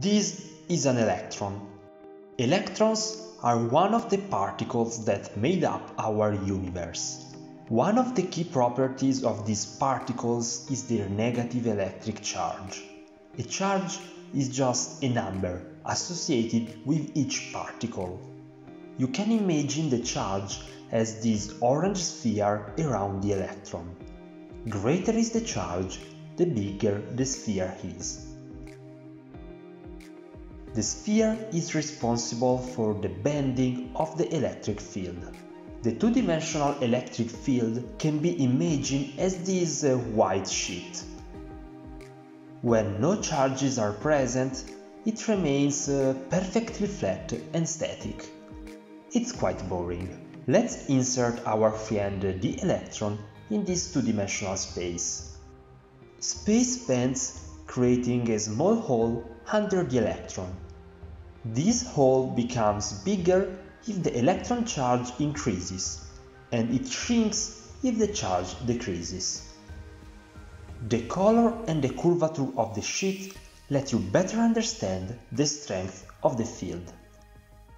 This is an electron. Electrons are one of the particles that made up our universe. One of the key properties of these particles is their negative electric charge. A charge is just a number associated with each particle. You can imagine the charge as this orange sphere around the electron. Greater is the charge, the bigger the sphere is. The sphere is responsible for the bending of the electric field. The two-dimensional electric field can be imagined as this uh, white sheet. When no charges are present, it remains uh, perfectly flat and static. It's quite boring. Let's insert our friend the electron in this two-dimensional space. Space bends, creating a small hole under the electron. This hole becomes bigger if the electron charge increases, and it shrinks if the charge decreases. The color and the curvature of the sheet let you better understand the strength of the field.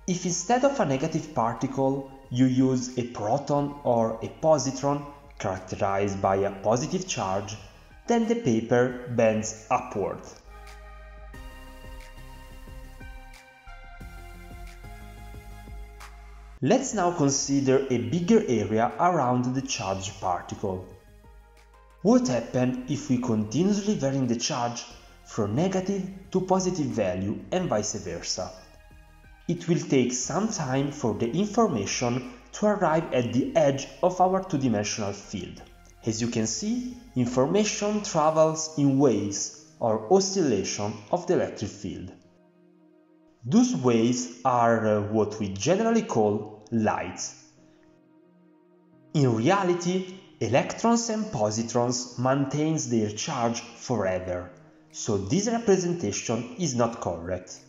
If instead of a negative particle you use a proton or a positron characterized by a positive charge, then the paper bends upward. Let's now consider a bigger area around the charged particle. What happens if we continuously vary the charge from negative to positive value and vice versa? It will take some time for the information to arrive at the edge of our two-dimensional field. As you can see, information travels in waves or oscillation of the electric field. Those waves are uh, what we generally call lights. In reality, electrons and positrons maintain their charge forever, so this representation is not correct.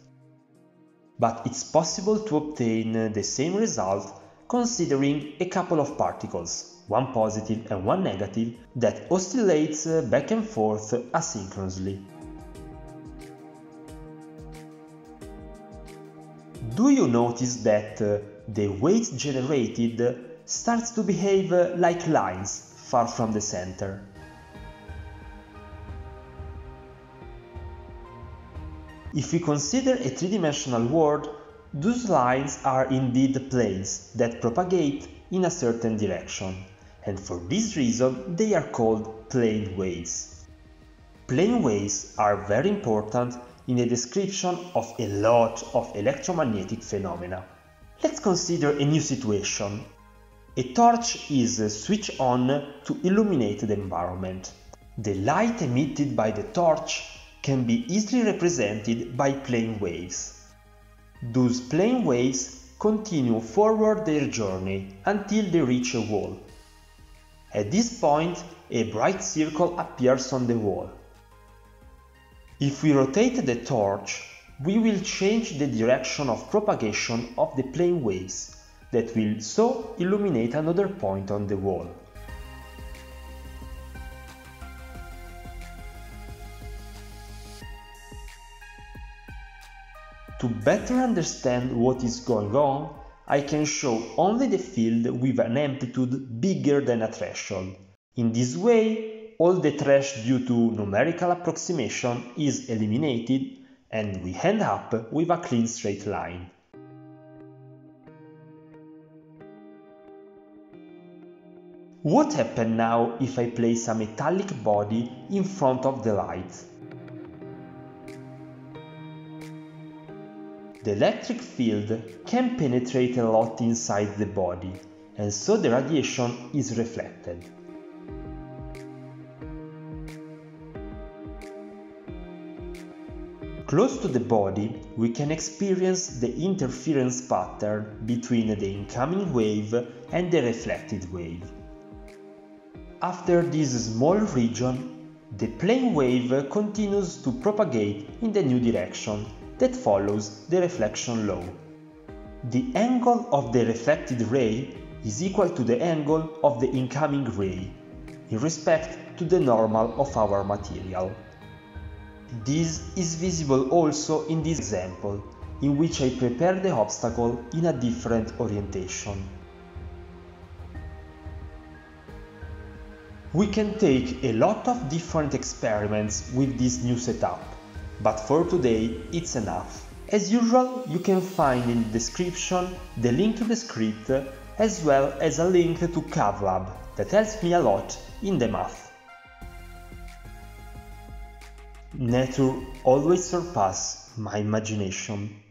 But it's possible to obtain uh, the same result considering a couple of particles, one positive and one negative, that oscillates uh, back and forth asynchronously. Do you notice that uh, the weight generated starts to behave uh, like lines far from the center? If we consider a three-dimensional world, those lines are indeed planes that propagate in a certain direction, and for this reason they are called plane waves. Plane waves are very important in a description of a lot of electromagnetic phenomena. Let's consider a new situation. A torch is uh, switched on to illuminate the environment. The light emitted by the torch can be easily represented by plane waves. Those plane waves continue forward their journey until they reach a wall. At this point, a bright circle appears on the wall. If we rotate the torch, we will change the direction of propagation of the plane waves that will so illuminate another point on the wall. To better understand what is going on, I can show only the field with an amplitude bigger than a threshold. In this way, all the trash due to numerical approximation is eliminated and we end up with a clean straight line. What happens now if I place a metallic body in front of the light? The electric field can penetrate a lot inside the body, and so the radiation is reflected. Close to the body, we can experience the interference pattern between the incoming wave and the reflected wave. After this small region, the plane wave continues to propagate in the new direction that follows the reflection law. The angle of the reflected ray is equal to the angle of the incoming ray, in respect to the normal of our material. This is visible also in this example, in which I prepare the obstacle in a different orientation. We can take a lot of different experiments with this new setup, but for today it's enough. As usual, you can find in the description the link to the script as well as a link to Cavelab that helps me a lot in the math. Nature always surpasses my imagination.